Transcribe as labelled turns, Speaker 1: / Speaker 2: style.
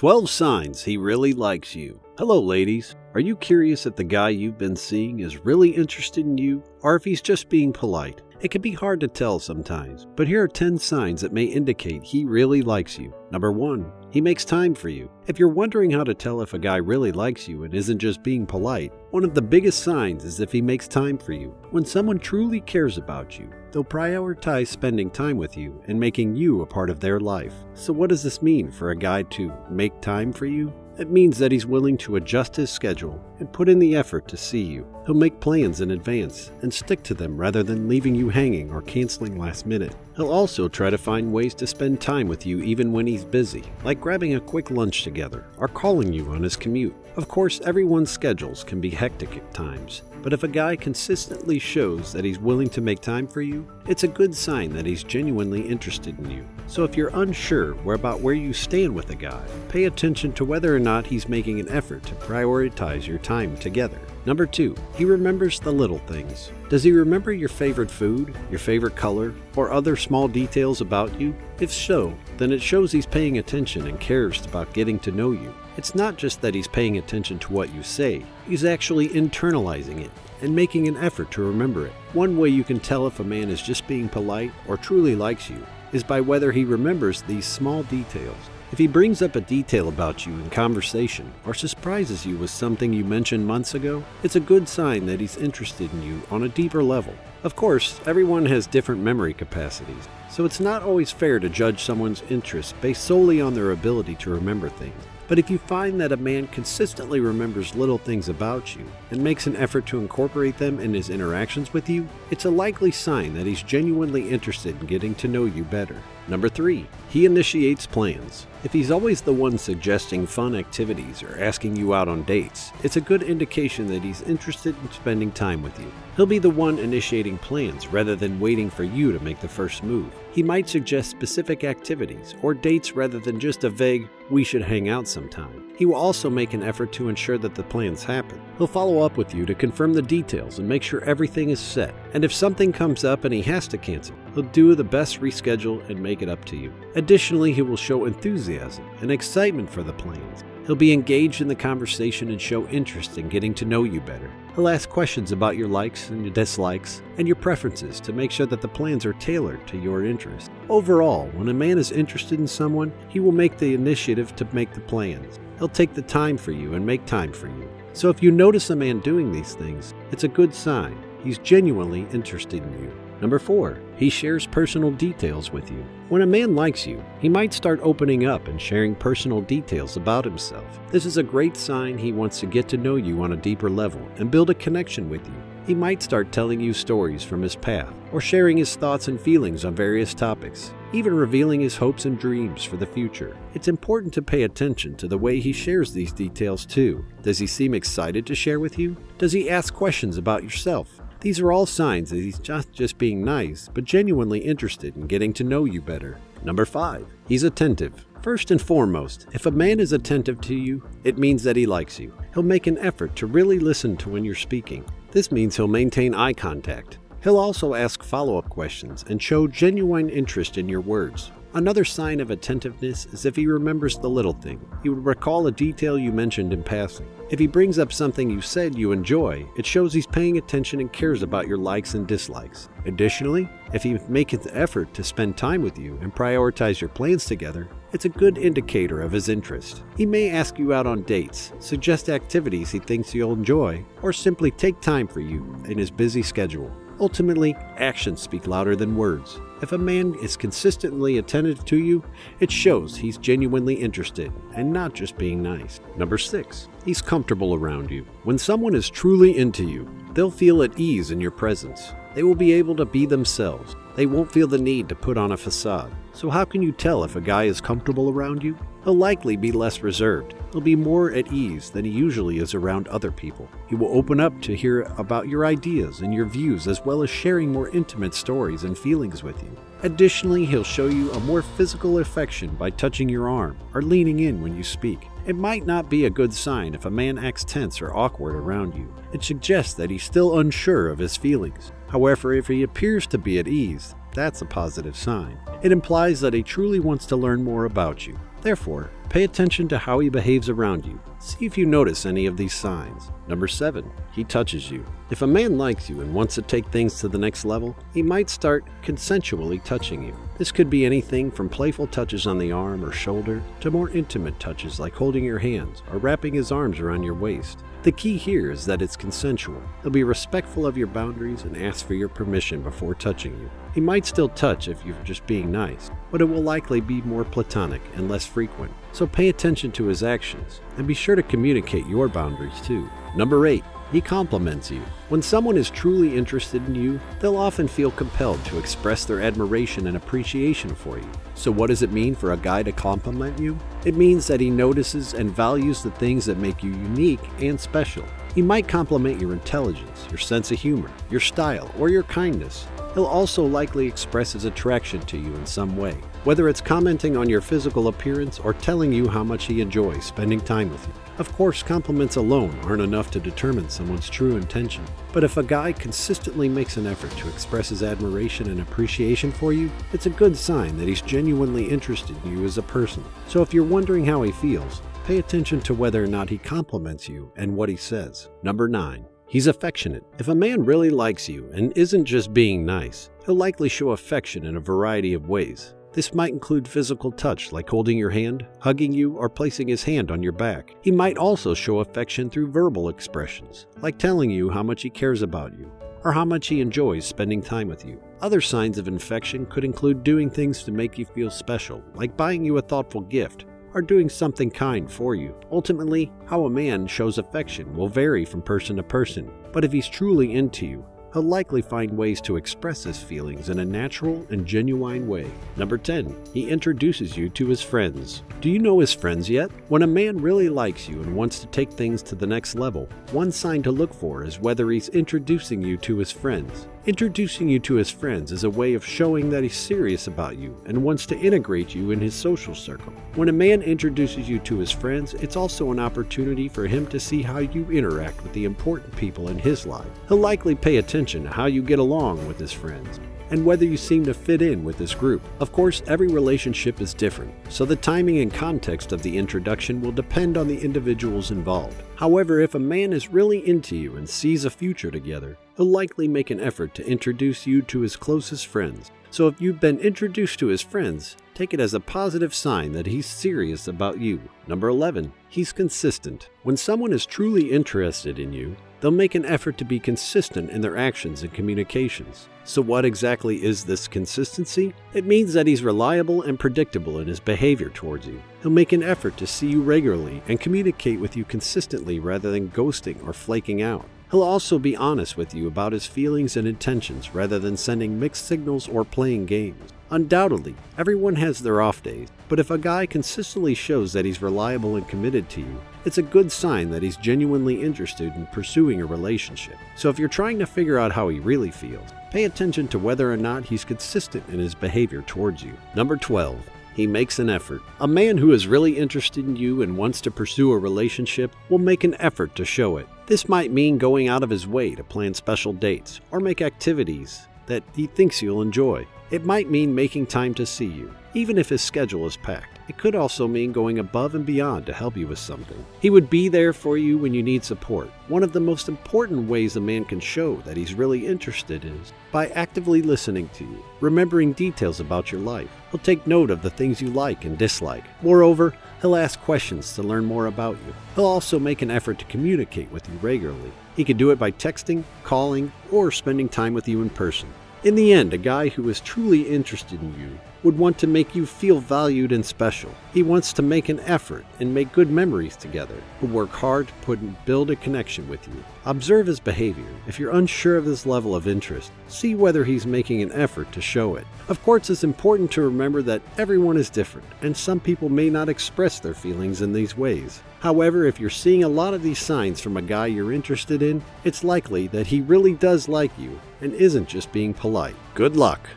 Speaker 1: 12 signs he really likes you. Hello, ladies. Are you curious if the guy you've been seeing is really interested in you or if he's just being polite? It can be hard to tell sometimes, but here are 10 signs that may indicate he really likes you. Number 1. He makes time for you. If you're wondering how to tell if a guy really likes you and isn't just being polite, one of the biggest signs is if he makes time for you. When someone truly cares about you, they'll prioritize spending time with you and making you a part of their life. So, what does this mean for a guy to make time for you? It means that he's willing to adjust his schedule and put in the effort to see you. He'll make plans in advance and stick to them rather than leaving you hanging or canceling last minute. He'll also try to find ways to spend time with you even when he's busy, like grabbing a quick lunch together or calling you on his commute. Of course, everyone's schedules can be hectic at times, but if a guy consistently shows that he's willing to make time for you, it's a good sign that he's genuinely interested in you. So if you're unsure about where you stand with a guy, pay attention to whether or not he's making an effort to prioritize your time together. Number two, he remembers the little things. Does he remember your favorite food, your favorite color, or other small details about you? If so, then it shows he's paying attention and cares about getting to know you. It's not just that he's paying attention to what you say, he's actually internalizing it and making an effort to remember it. One way you can tell if a man is just being polite or truly likes you is by whether he remembers these small details. If he brings up a detail about you in conversation or surprises you with something you mentioned months ago, it's a good sign that he's interested in you on a deeper level. Of course, everyone has different memory capacities, so it's not always fair to judge someone's interest based solely on their ability to remember things. But if you find that a man consistently remembers little things about you and makes an effort to incorporate them in his interactions with you, it's a likely sign that he's genuinely interested in getting to know you better. Number 3. He initiates plans. If he's always the one suggesting fun activities or asking you out on dates, it's a good indication that he's interested in spending time with you. He'll be the one initiating plans rather than waiting for you to make the first move. He might suggest specific activities or dates rather than just a vague, we should hang out sometime. He will also make an effort to ensure that the plans happen. He'll follow up with you to confirm the details and make sure everything is set. And if something comes up and he has to cancel, he'll do the best reschedule and make it up to you. Additionally, he will show enthusiasm and excitement for the plans. He'll be engaged in the conversation and show interest in getting to know you better. He'll ask questions about your likes and your dislikes and your preferences to make sure that the plans are tailored to your interests. Overall, when a man is interested in someone, he will make the initiative to make the plans. He'll take the time for you and make time for you. So if you notice a man doing these things, it's a good sign. He's genuinely interested in you. Number four, he shares personal details with you. When a man likes you, he might start opening up and sharing personal details about himself. This is a great sign he wants to get to know you on a deeper level and build a connection with you. He might start telling you stories from his past or sharing his thoughts and feelings on various topics, even revealing his hopes and dreams for the future. It's important to pay attention to the way he shares these details too. Does he seem excited to share with you? Does he ask questions about yourself? These are all signs that he's not just being nice, but genuinely interested in getting to know you better. Number 5. He's attentive. First and foremost, if a man is attentive to you, it means that he likes you. He'll make an effort to really listen to when you're speaking. This means he'll maintain eye contact. He'll also ask follow up questions and show genuine interest in your words. Another sign of attentiveness is if he remembers the little thing. He would recall a detail you mentioned in passing. If he brings up something you said you enjoy, it shows he's paying attention and cares about your likes and dislikes. Additionally, if he makes an effort to spend time with you and prioritize your plans together, it's a good indicator of his interest. He may ask you out on dates, suggest activities he thinks you'll enjoy, or simply take time for you in his busy schedule. Ultimately, actions speak louder than words. If a man is consistently attentive to you, it shows he's genuinely interested and not just being nice. Number 6. He's comfortable around you. When someone is truly into you, they'll feel at ease in your presence. They will be able to be themselves. They won't feel the need to put on a facade. So, how can you tell if a guy is comfortable around you? He'll likely be less reserved. He'll be more at ease than he usually is around other people. He will open up to hear about your ideas and your views, as well as sharing more intimate stories and feelings with you. Additionally, he'll show you a more physical affection by touching your arm or leaning in when you speak. It might not be a good sign if a man acts tense or awkward around you. It suggests that he's still unsure of his feelings. However, if he appears to be at ease, that's a positive sign. It implies that he truly wants to learn more about you. Therefore, Pay attention to how he behaves around you. See if you notice any of these signs. Number 7. He touches you. If a man likes you and wants to take things to the next level, he might start consensually touching you. This could be anything from playful touches on the arm or shoulder to more intimate touches like holding your hands or wrapping his arms around your waist. The key here is that it's consensual. He'll be respectful of your boundaries and ask for your permission before touching you. He might still touch if you're just being nice, but it will likely be more platonic and less frequent. So pay attention to his actions and be sure to communicate your boundaries too. Number 8. He compliments you. When someone is truly interested in you, they'll often feel compelled to express their admiration and appreciation for you. So, what does it mean for a guy to compliment you? It means that he notices and values the things that make you unique and special. He might compliment your intelligence, your sense of humor, your style, or your kindness. He'll also likely express his attraction to you in some way, whether it's commenting on your physical appearance or telling you how much he enjoys spending time with you. Of course, compliments alone aren't enough to determine someone's true intention, but if a guy consistently makes an effort to express his admiration and appreciation for you, it's a good sign that he's genuinely interested in you as a person. So if you're wondering how he feels, pay attention to whether or not he compliments you and what he says. Number 9. He's affectionate. If a man really likes you and isn't just being nice, he'll likely show affection in a variety of ways. This might include physical touch, like holding your hand, hugging you, or placing his hand on your back. He might also show affection through verbal expressions, like telling you how much he cares about you, or how much he enjoys spending time with you. Other signs of infection could include doing things to make you feel special, like buying you a thoughtful gift, or doing something kind for you. Ultimately, how a man shows affection will vary from person to person, but if he's truly into you, he'll likely find ways to express his feelings in a natural and genuine way. Number 10. He introduces you to his friends. Do you know his friends yet? When a man really likes you and wants to take things to the next level, one sign to look for is whether he's introducing you to his friends. Introducing you to his friends is a way of showing that he's serious about you and wants to integrate you in his social circle. When a man introduces you to his friends, it's also an opportunity for him to see how you interact with the important people in his life. He'll likely pay attention to how you get along with his friends and whether you seem to fit in with this group. Of course, every relationship is different, so the timing and context of the introduction will depend on the individuals involved. However, if a man is really into you and sees a future together, he'll likely make an effort to introduce you to his closest friends. So if you've been introduced to his friends, take it as a positive sign that he's serious about you. Number 11. He's consistent. When someone is truly interested in you, they'll make an effort to be consistent in their actions and communications. So, what exactly is this consistency? It means that he's reliable and predictable in his behavior towards you. He'll make an effort to see you regularly and communicate with you consistently rather than ghosting or flaking out. He'll also be honest with you about his feelings and intentions rather than sending mixed signals or playing games. Undoubtedly, everyone has their off days, but if a guy consistently shows that he's reliable and committed to you, it's a good sign that he's genuinely interested in pursuing a relationship. So if you're trying to figure out how he really feels, pay attention to whether or not he's consistent in his behavior towards you. Number 12. He makes an effort. A man who is really interested in you and wants to pursue a relationship will make an effort to show it. This might mean going out of his way to plan special dates or make activities that he thinks you'll enjoy. It might mean making time to see you, even if his schedule is packed. It could also mean going above and beyond to help you with something. He would be there for you when you need support. One of the most important ways a man can show that he's really interested is by actively listening to you, remembering details about your life. He'll take note of the things you like and dislike. Moreover, he'll ask questions to learn more about you. He'll also make an effort to communicate with you regularly. He can do it by texting, calling, or spending time with you in person. In the end, a guy who is truly interested in you would want to make you feel valued and special. He wants to make an effort and make good memories together, He'll work hard to put and build a connection with you. Observe his behavior. If you're unsure of his level of interest, see whether he's making an effort to show it. Of course, it's important to remember that everyone is different, and some people may not express their feelings in these ways. However, if you're seeing a lot of these signs from a guy you're interested in, it's likely that he really does like you and isn't just being polite. Good luck!